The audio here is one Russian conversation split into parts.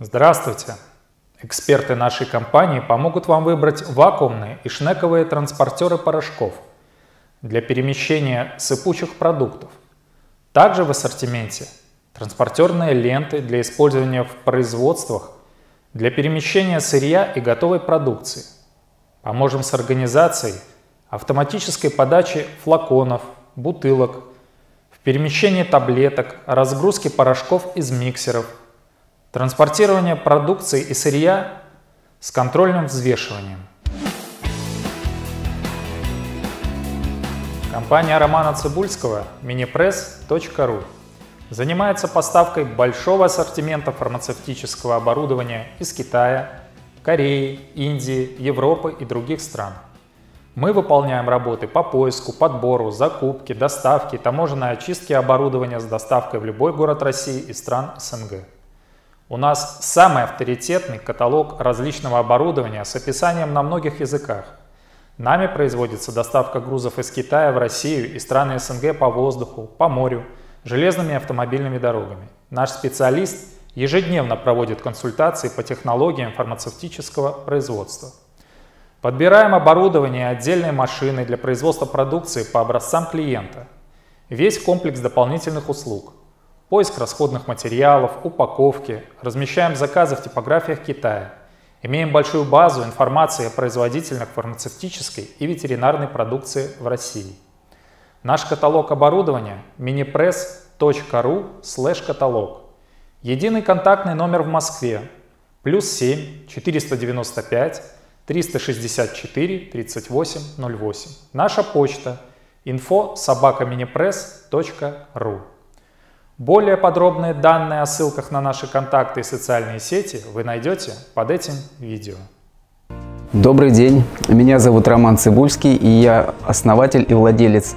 Здравствуйте! Эксперты нашей компании помогут вам выбрать вакуумные и шнековые транспортеры порошков для перемещения сыпучих продуктов. Также в ассортименте транспортерные ленты для использования в производствах для перемещения сырья и готовой продукции. Поможем с организацией автоматической подачи флаконов, бутылок, в перемещении таблеток, разгрузке порошков из миксеров – Транспортирование продукции и сырья с контрольным взвешиванием. Компания Романа Цибульского minipress.ru занимается поставкой большого ассортимента фармацевтического оборудования из Китая, Кореи, Индии, Европы и других стран. Мы выполняем работы по поиску, подбору, закупке, доставке, таможенной очистке оборудования с доставкой в любой город России и стран СНГ. У нас самый авторитетный каталог различного оборудования с описанием на многих языках. Нами производится доставка грузов из Китая в Россию и страны СНГ по воздуху, по морю, железными автомобильными дорогами. Наш специалист ежедневно проводит консультации по технологиям фармацевтического производства. Подбираем оборудование и отдельные машины для производства продукции по образцам клиента. Весь комплекс дополнительных услуг – поиск расходных материалов, упаковки, размещаем заказы в типографиях Китая, имеем большую базу информации о производителях фармацевтической и ветеринарной продукции в России. Наш каталог оборудования minipress.ru каталог. Единый контактный номер в Москве плюс 7 495 364 38 08. Наша почта info собакаминиpress.ru более подробные данные о ссылках на наши контакты и социальные сети вы найдете под этим видео. Добрый день, меня зовут Роман Цибульский и я основатель и владелец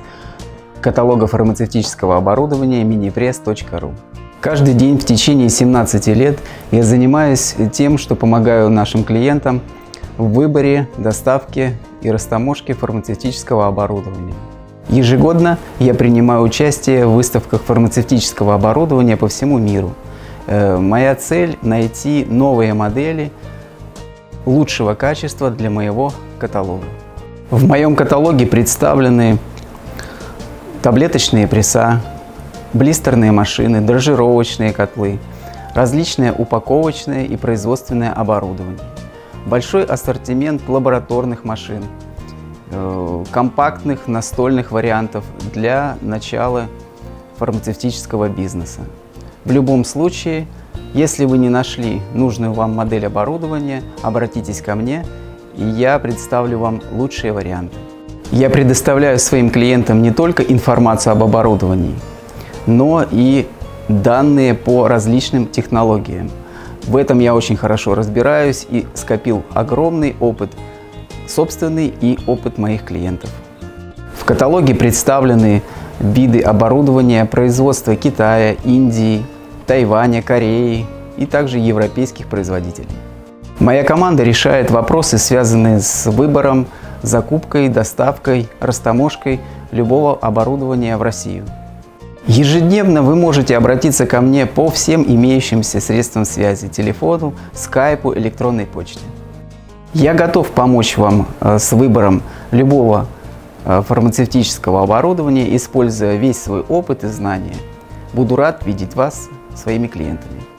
каталога фармацевтического оборудования minipress.ru. Каждый день в течение 17 лет я занимаюсь тем, что помогаю нашим клиентам в выборе, доставке и растаможке фармацевтического оборудования. Ежегодно я принимаю участие в выставках фармацевтического оборудования по всему миру. Э, моя цель – найти новые модели лучшего качества для моего каталога. В моем каталоге представлены таблеточные пресса, блистерные машины, дрожжировочные котлы, различное упаковочное и производственное оборудование, большой ассортимент лабораторных машин – компактных настольных вариантов для начала фармацевтического бизнеса. В любом случае, если вы не нашли нужную вам модель оборудования, обратитесь ко мне, и я представлю вам лучшие варианты. Я предоставляю своим клиентам не только информацию об оборудовании, но и данные по различным технологиям. В этом я очень хорошо разбираюсь и скопил огромный опыт – собственный и опыт моих клиентов. В каталоге представлены виды оборудования производства Китая, Индии, Тайваня, Кореи и также европейских производителей. Моя команда решает вопросы, связанные с выбором, закупкой, доставкой, растаможкой любого оборудования в Россию. Ежедневно вы можете обратиться ко мне по всем имеющимся средствам связи – телефону, скайпу, электронной почте. Я готов помочь вам э, с выбором любого э, фармацевтического оборудования, используя весь свой опыт и знания. Буду рад видеть вас своими клиентами.